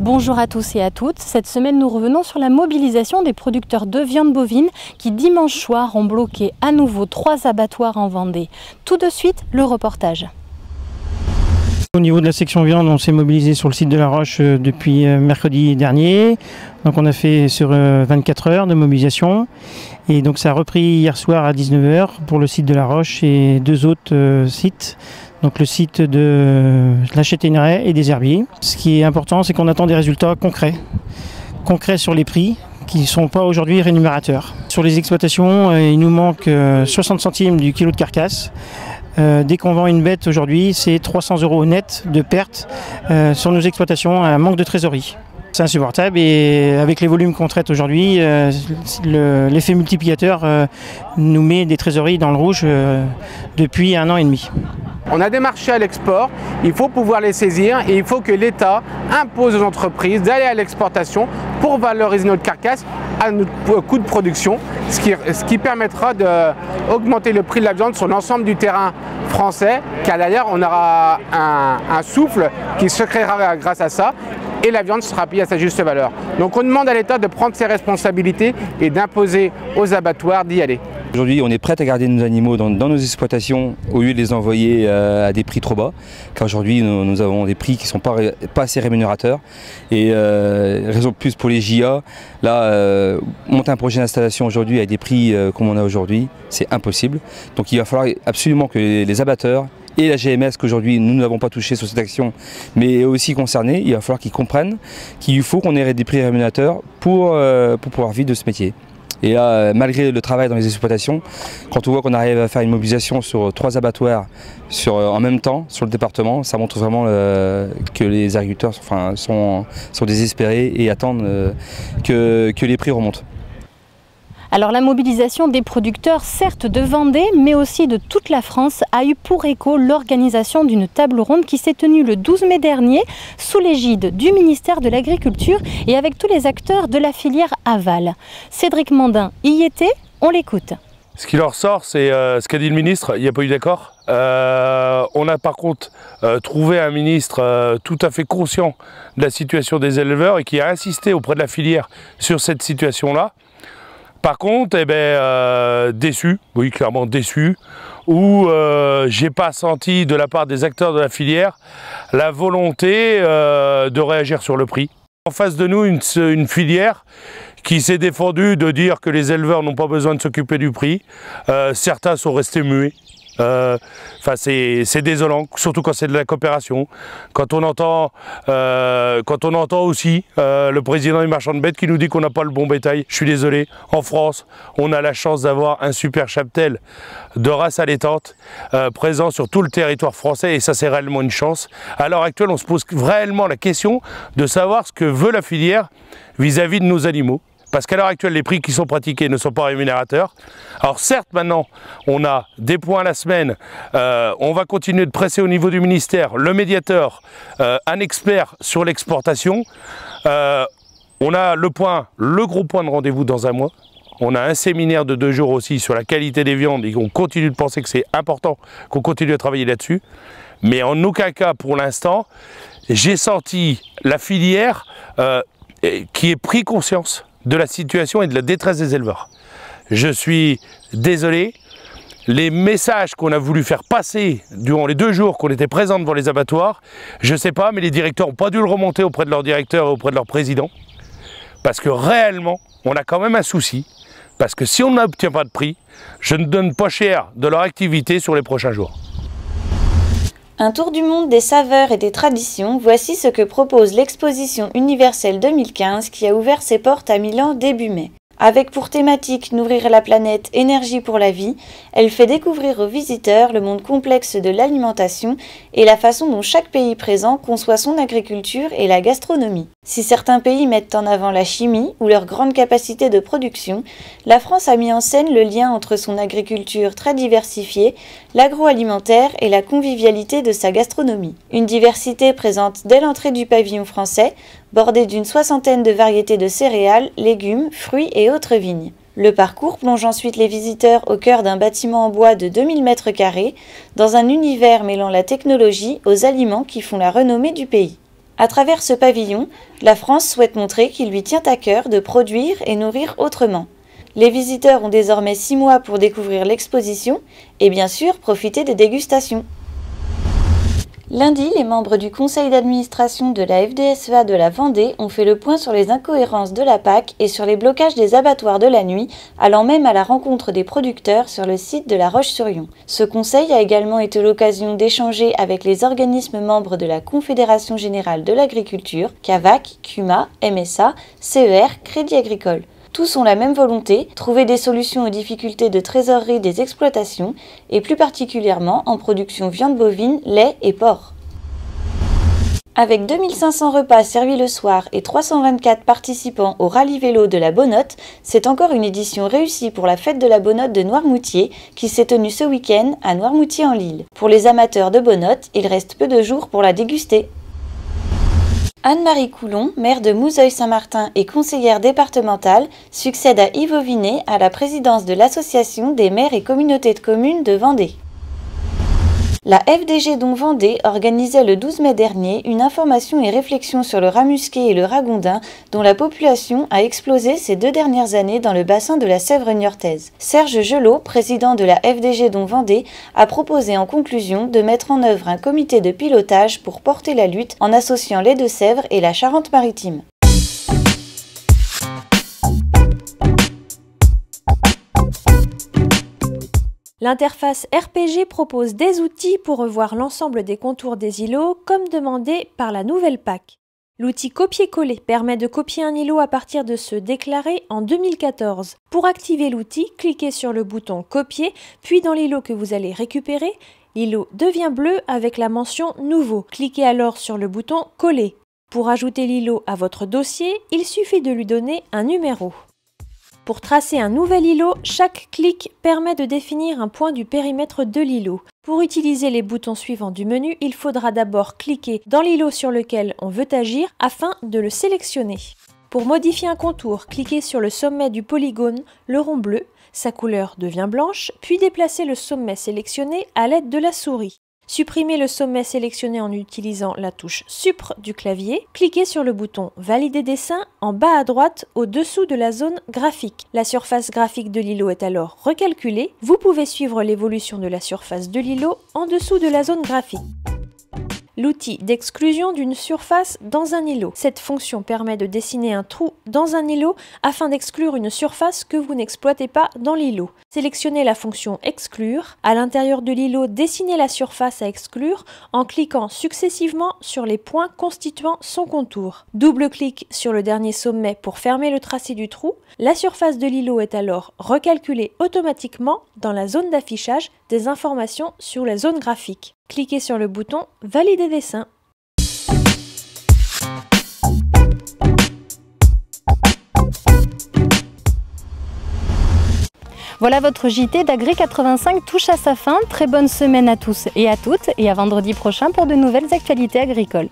Bonjour à tous et à toutes. Cette semaine, nous revenons sur la mobilisation des producteurs de viande bovine qui, dimanche soir, ont bloqué à nouveau trois abattoirs en Vendée. Tout de suite, le reportage. Au niveau de la section viande, on s'est mobilisé sur le site de La Roche euh, depuis euh, mercredi dernier. Donc on a fait sur 24 euh, heures de mobilisation. Et donc ça a repris hier soir à 19h pour le site de La Roche et deux autres sites. Donc le site de la et des Herbiers. Ce qui est important, c'est qu'on attend des résultats concrets. Concrets sur les prix qui ne sont pas aujourd'hui rémunérateurs. Sur les exploitations, il nous manque 60 centimes du kilo de carcasse. Euh, dès qu'on vend une bête aujourd'hui, c'est 300 euros net de perte euh, sur nos exploitations, un manque de trésorerie. C'est insupportable et avec les volumes qu'on traite aujourd'hui, euh, l'effet multiplicateur nous met des trésoreries dans le rouge depuis un an et demi. On a des marchés à l'export, il faut pouvoir les saisir et il faut que l'État impose aux entreprises d'aller à l'exportation pour valoriser notre carcasse à notre coût de production, ce qui, permettra d'augmenter le prix de la viande sur l'ensemble du terrain français, car d'ailleurs on aura un souffle qui se créera grâce à ça et la viande sera payée à sa juste valeur. Donc on demande à l'État de prendre ses responsabilités et d'imposer aux abattoirs d'y aller. Aujourd'hui, on est prêt à garder nos animaux dans, nos exploitations au lieu de les envoyer euh, à des prix trop bas. Car aujourd'hui, nous, avons des prix qui ne sont pas, assez rémunérateurs. Et euh, raison de plus pour les JA, là, euh, monter un projet d'installation aujourd'hui à des prix comme on a aujourd'hui, c'est impossible. Donc il va falloir absolument que les, abatteurs et la GMS qu'aujourd'hui nous n'avons pas touché sur cette action, mais aussi concernés, il va falloir qu'ils comprennent qu'il faut qu'on ait des prix rémunérateurs pour pouvoir vivre de ce métier. Et là, euh, malgré le travail dans les exploitations, quand on voit qu'on arrive à faire une mobilisation sur trois abattoirs euh, en même temps sur le département, ça montre vraiment euh, que les agriculteurs sont, désespérés et attendent que les prix remontent. Alors la mobilisation des producteurs, certes de Vendée, mais aussi de toute la France, a eu pour écho l'organisation d'une table ronde qui s'est tenue le 12 mai dernier sous l'égide du ministère de l'Agriculture et avec tous les acteurs de la filière aval. Cédric Mandin y était, on l'écoute. Ce qui leur sort, c'est euh, ce qu'a dit le ministre, il n'y a pas eu d'accord. Euh, on a par contre euh, trouvé un ministre tout à fait conscient de la situation des éleveurs et qui a insisté auprès de la filière sur cette situation-là. Par contre, eh ben, euh, déçu, oui clairement déçu, où euh, j'ai pas senti de la part des acteurs de la filière la volonté euh, de réagir sur le prix. En face de nous, une, une filière qui s'est défendue de dire que les éleveurs n'ont pas besoin de s'occuper du prix. certains sont restés muets. Euh, c'est désolant, surtout quand c'est de la coopération. Quand on entend, euh, aussi euh, le président du marchand de bêtes qui nous dit qu'on n'a pas le bon bétail. Je suis désolé. En France, on a la chance d'avoir un super chaptel de race allaitante présent sur tout le territoire français et ça c'est réellement une chance. À l'heure actuelle, on se pose réellement la question de savoir ce que veut la filière vis à -vis de nos animaux. Parce qu'à l'heure actuelle, les prix qui sont pratiqués ne sont pas rémunérateurs. Alors certes, maintenant, on a des points la semaine. Euh, on va continuer de presser au niveau du ministère, le médiateur, euh, un expert sur l'exportation. Euh, on a le point, le gros point de rendez-vous dans un mois. On a un séminaire de deux jours aussi sur la qualité des viandes et on continue de penser que c'est important qu'on continue à travailler là-dessus. Mais en aucun cas, pour l'instant, j'ai senti la filière qui ait pris conscience de la situation et de la détresse des éleveurs. Je suis désolé, les messages qu'on a voulu faire passer durant les deux jours qu'on était présents devant les abattoirs, je ne sais pas, mais les directeurs n'ont pas dû le remonter auprès de leur directeur et auprès de leur président. Parce que réellement, on a quand même un souci. Parce que si on n'obtient pas de prix, je ne donne pas cher de leur activité sur les prochains jours. Un tour du monde des saveurs et des traditions, voici ce que propose l'exposition universelle 2015 qui a ouvert ses portes à Milan début mai. Avec pour thématique Nourrir la planète, énergie pour la vie, elle fait découvrir aux visiteurs le monde complexe de l'alimentation et la façon dont chaque pays présent conçoit son agriculture et la gastronomie. Si certains pays mettent en avant la chimie ou leur grande capacité de production, la France a mis en scène le lien entre son agriculture très diversifiée, l'agroalimentaire et la convivialité de sa gastronomie. Une diversité présente dès l'entrée du pavillon français, bordé d'une soixantaine de variétés de céréales, légumes, fruits et autres vignes. Le parcours plonge ensuite les visiteurs au cœur d'un bâtiment en bois de 2000 m2, dans un univers mêlant la technologie aux aliments qui font la renommée du pays. À travers ce pavillon, la France souhaite montrer qu'il lui tient à cœur de produire et nourrir autrement. Les visiteurs ont désormais six mois pour découvrir l'exposition et bien sûr profiter des dégustations. Lundi, les membres du conseil d'administration de la FDSEA de la Vendée ont fait le point sur les incohérences de la PAC et sur les blocages des abattoirs de la nuit, allant même à la rencontre des producteurs sur le site de la Roche-sur-Yon. Ce conseil a également été l'occasion d'échanger avec les organismes membres de la Confédération générale de l'agriculture, CAVAC, CUMA, MSA, CER, Crédit Agricole. Tous ont la même volonté, trouver des solutions aux difficultés de trésorerie des exploitations, et plus particulièrement en production viande bovine, lait et porc. Avec 2500 repas servis le soir et 324 participants au rallye vélo de la Bonotte, c'est encore une édition réussie pour la fête de la Bonotte de Noirmoutier qui s'est tenue ce week-end à Noirmoutier en Lille. Pour les amateurs de Bonotte, il reste peu de jours pour la déguster. Anne-Marie Coulon, maire de Mouzeuil-Saint-Martin et conseillère départementale, succède à Yves Vinet à la présidence de l'Association des maires et communautés de communes de Vendée. La FDG Don Vendée organisait le 12 mai dernier une information et réflexion sur le rat musqué et le ragondin dont la population a explosé ces deux dernières années dans le bassin de la Sèvre niortaise. Serge Gelot, président de la FDG Don Vendée, a proposé en conclusion de mettre en œuvre un comité de pilotage pour porter la lutte en associant les Deux-Sèvres et la Charente-Maritime. L'interface RPG propose des outils pour revoir l'ensemble des contours des îlots comme demandé par la nouvelle PAC. L'outil copier-coller permet de copier un îlot à partir de ceux déclarés en 2014. Pour activer l'outil, cliquez sur le bouton Copier, puis dans l'îlot que vous allez récupérer, l'îlot devient bleu avec la mention Nouveau. Cliquez alors sur le bouton Coller. Pour ajouter l'îlot à votre dossier, il suffit de lui donner un numéro. Pour tracer un nouvel îlot, chaque clic permet de définir un point du périmètre de l'îlot. Pour utiliser les boutons suivants du menu, il faudra d'abord cliquer dans l'îlot sur lequel on veut agir afin de le sélectionner. Pour modifier un contour, cliquez sur le sommet du polygone, le rond bleu, sa couleur devient blanche, puis déplacez le sommet sélectionné à l'aide de la souris. Supprimez le sommet sélectionné en utilisant la touche Supre du clavier. Cliquez sur le bouton Valider dessin en bas à droite au-dessous de la zone graphique. La surface graphique de l'îlot est alors recalculée. Vous pouvez suivre l'évolution de la surface de l'îlot en dessous de la zone graphique l'outil d'exclusion d'une surface dans un îlot. Cette fonction permet de dessiner un trou dans un îlot afin d'exclure une surface que vous n'exploitez pas dans l'îlot. Sélectionnez la fonction exclure. À l'intérieur de l'îlot, dessinez la surface à exclure en cliquant successivement sur les points constituant son contour. Double-clic sur le dernier sommet pour fermer le tracé du trou. La surface de l'îlot est alors recalculée automatiquement dans la zone d'affichage des informations sur la zone graphique cliquez sur le bouton Valider dessin. Voilà votre JT d'Agri 85 touche à sa fin. Très bonne semaine à tous et à toutes et à vendredi prochain pour de nouvelles actualités agricoles.